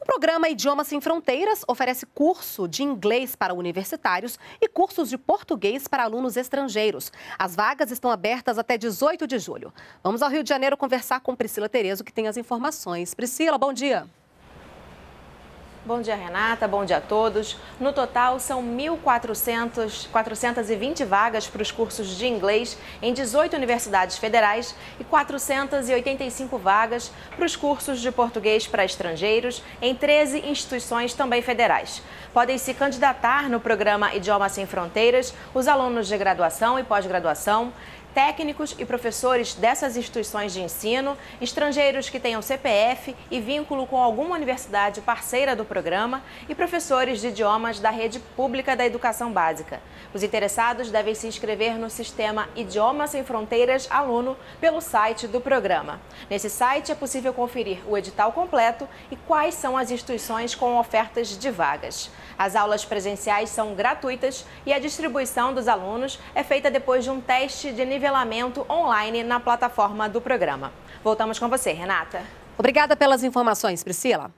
O programa Idiomas Sem Fronteiras oferece curso de inglês para universitários e cursos de português para alunos estrangeiros. As vagas estão abertas até 18 de julho. Vamos ao Rio de Janeiro conversar com Priscila Terezo, que tem as informações. Priscila, bom dia. Bom dia, Renata. Bom dia a todos. No total, são 1.420 vagas para os cursos de inglês em 18 universidades federais e 485 vagas para os cursos de português para estrangeiros em 13 instituições também federais. Podem se candidatar no programa Idioma Sem Fronteiras os alunos de graduação e pós-graduação, técnicos e professores dessas instituições de ensino, estrangeiros que tenham CPF e vínculo com alguma universidade parceira do programa e professores de idiomas da rede pública da educação básica. Os interessados devem se inscrever no sistema Idiomas Sem Fronteiras Aluno pelo site do programa. Nesse site é possível conferir o edital completo e quais são as instituições com ofertas de vagas. As aulas presenciais são gratuitas e a distribuição dos alunos é feita depois de um teste de nível nivelamento online na plataforma do programa. Voltamos com você, Renata. Obrigada pelas informações, Priscila.